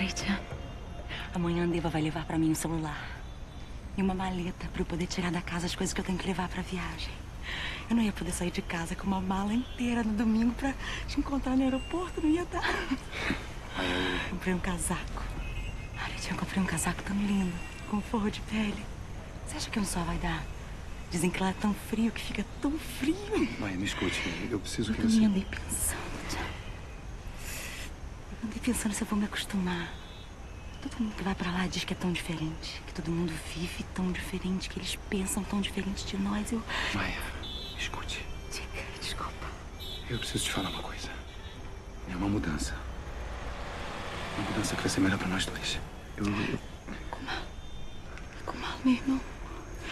Christian, amanhã a Deva vai levar pra mim um celular e uma maleta pra eu poder tirar da casa as coisas que eu tenho que levar pra viagem. Eu não ia poder sair de casa com uma mala inteira no domingo pra te encontrar no aeroporto, não ia dar. Comprei um casaco. Christian, eu comprei um casaco tão lindo, com forro de pele. Você acha que um só vai dar? Dizem que lá é tão frio que fica tão frio. Mãe, me escute. Eu preciso que Eu você... me andei pensando. Andei pensando se eu vou me acostumar. Todo mundo que vai pra lá diz que é tão diferente. Que todo mundo vive tão diferente. Que eles pensam tão diferente de nós. Eu. Maia, escute. Diga, desculpa. Eu preciso te falar uma coisa. É uma mudança. Uma mudança que vai ser melhor pra nós dois. Eu... eu- Ficou mal, meu irmão.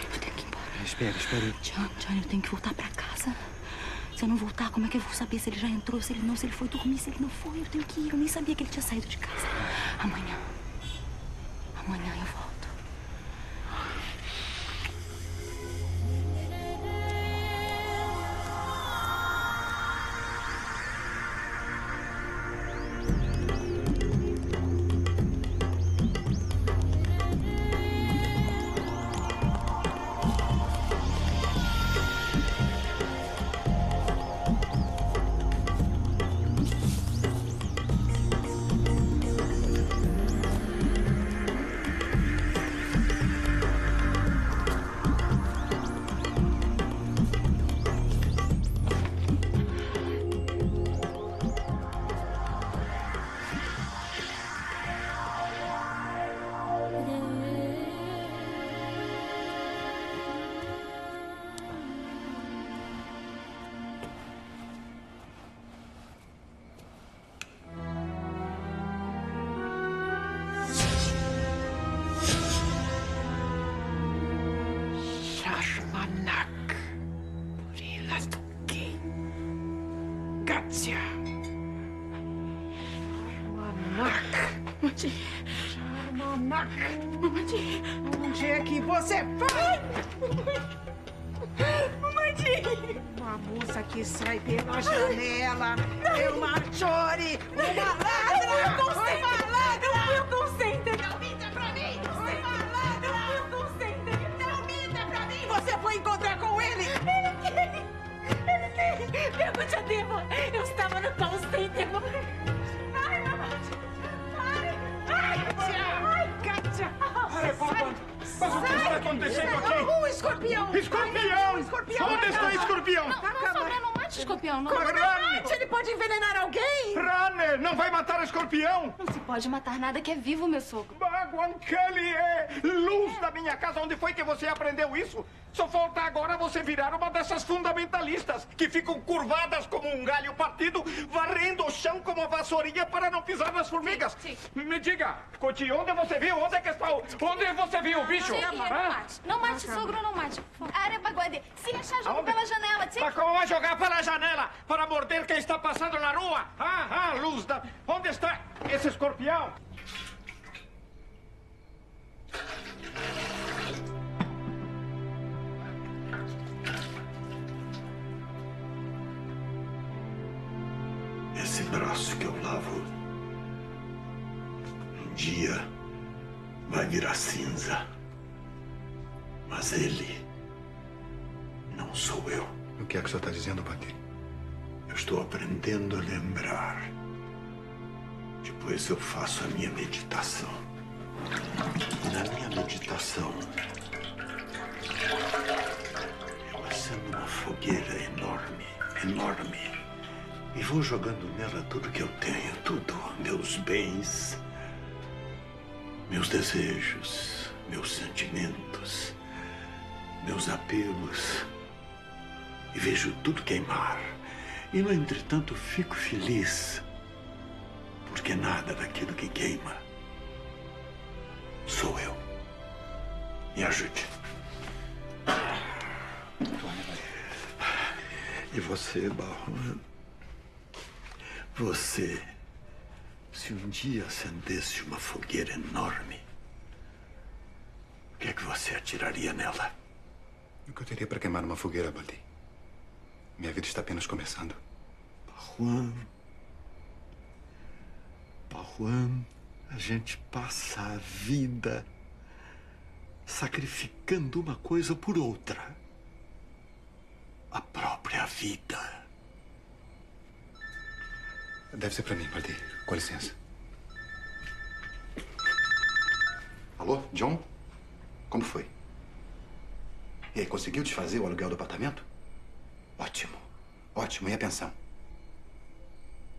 Eu tenho que ir embora. Espere, espere. John, John, eu tenho que voltar pra casa. Se eu não voltar, como é que eu vou saber se ele já entrou, se ele não, se ele foi dormir, se ele não foi? Eu tenho que ir. Eu nem sabia que ele tinha saído de casa. Amanhã. Szarmanak. Purilastuki. Gacia. Szarmanak. Szarmanak. Onde é que você vai? Mamãe! Uma moça que sai pela janela. É uma chore. Uma ladra. Uma ladra. Eu Você foi encontrar com ele? Ele quem? Ele quem? Pergunte a Deva. Eu estava no call center. Ai, mamãe. Ai, ai, ai, Kátia. Mas o que está acontecendo aqui? O escorpião. Escorpião! O escorpião. Onde está o escorpião? Na cama. Não mate escorpião, não. Não mate? Ele pode envenenar alguém? Runner, não vai matar o escorpião? Não se pode matar nada que é vivo, meu sogro. Baguan Kelly é luz da minha casa. Onde foi que você aprendeu isso? Só falta agora você virar uma dessas fundamentalistas que ficam curvadas como um galho partido, varrendo o chão como uma vassourinha para não pisar nas formigas. Me diga, Coti, onde você viu? Onde é que está o... Onde você viu o bicho? Não Hã? mate. Não mate, sogro, não mate. Área baguade. Se achar, joga pela janela. Tic. Mas como vai jogar pela janela para morder quem está passando na rua? Ah, ah, luz da... Onde está esse escorpião? Esse braço que eu lavo, um dia vai virar cinza. Mas ele não sou eu. O que é que o senhor está dizendo, Pati? Eu estou aprendendo a lembrar. Depois eu faço a minha meditação. E na minha meditação, eu acendo uma fogueira enorme, enorme. E vou jogando nela tudo que eu tenho, tudo. Meus bens, meus desejos, meus sentimentos, meus apelos. E vejo tudo queimar. E, no entretanto, fico feliz. Porque nada daquilo que queima sou eu. Me ajude. E você, Barro? Você, se um dia acendesse uma fogueira enorme, o que é que você atiraria nela? O que eu teria para queimar uma fogueira, Baldi? Minha vida está apenas começando. Juan. Juan. A gente passa a vida sacrificando uma coisa por outra. A própria vida. Deve ser pra mim, Pardi. Com licença. Alô, John? Como foi? E aí, conseguiu desfazer o aluguel do apartamento? Ótimo. Ótimo. E a pensão?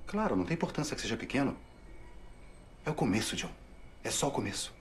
Claro, não tem importância que seja pequeno. É o começo, John. É só o começo.